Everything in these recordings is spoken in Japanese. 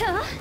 Phew!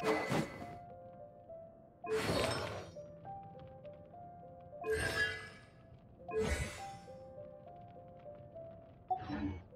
Thank you